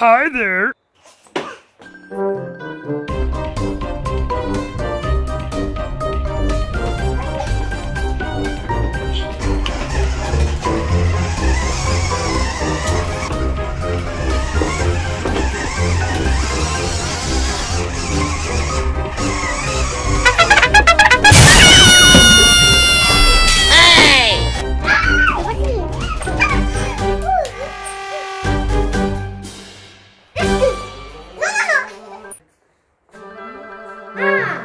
Hi there. 啊。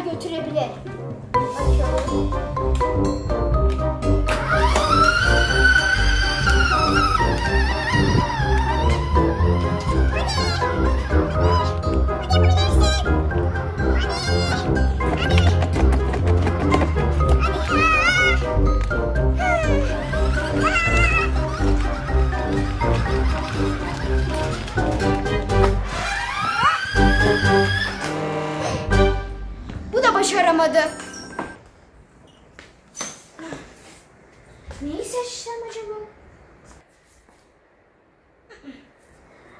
Götürebilir. Da başaramadı. Neyi seçsem acaba?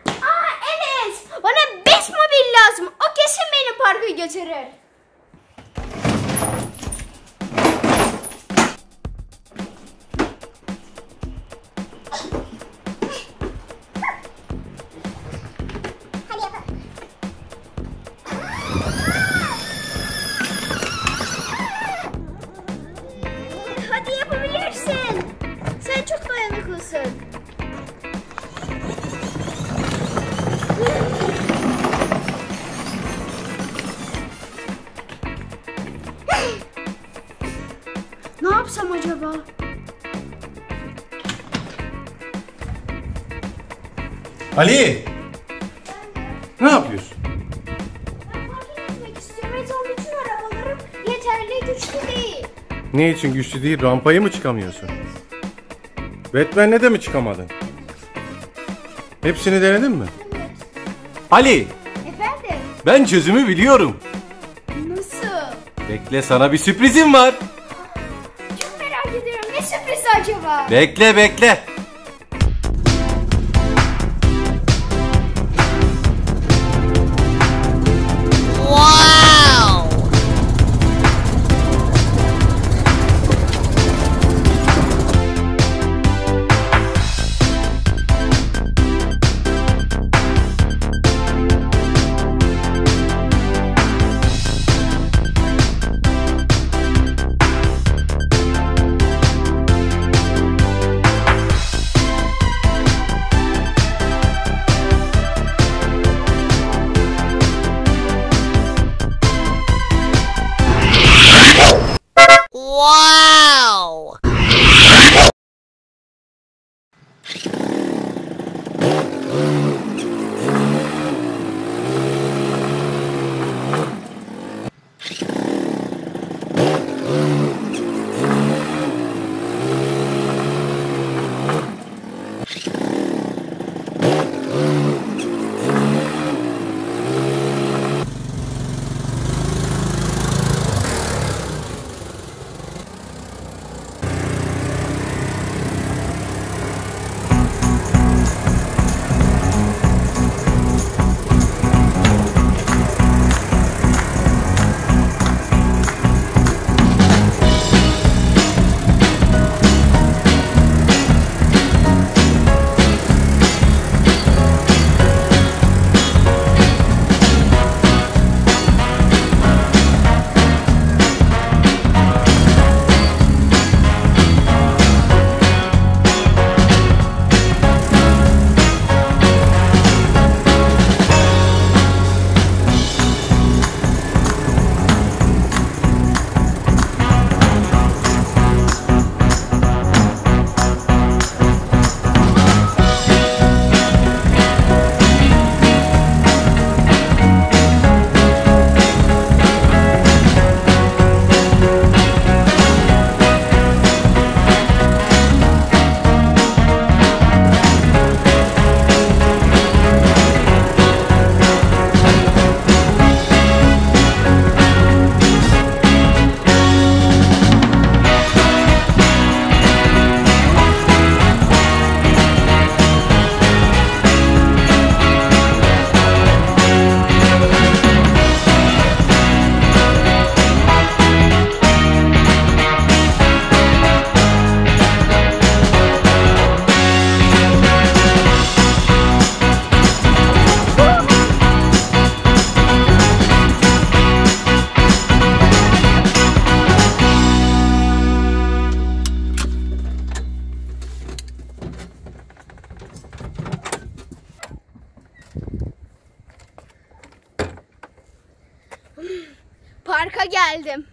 Aa evet. Bana Besmobil lazım. O kesin beni parka götürür. Ali! Ne yapıyorsun? Ben parka gitmek istiyorum. Evet onun bütün arabalarım yeterli güçlü değil. Ne için güçlü değil? Rampayı mı çıkamıyorsun? Batman'le de mi çıkamadın? Hepsini denedin mi? Evet. Ali, Efendim? ben çözümü biliyorum. Nasıl? Bekle sana bir sürprizim var. Çok merak ediyorum. Ne sürprizi acaba? Bekle bekle. Parka geldim.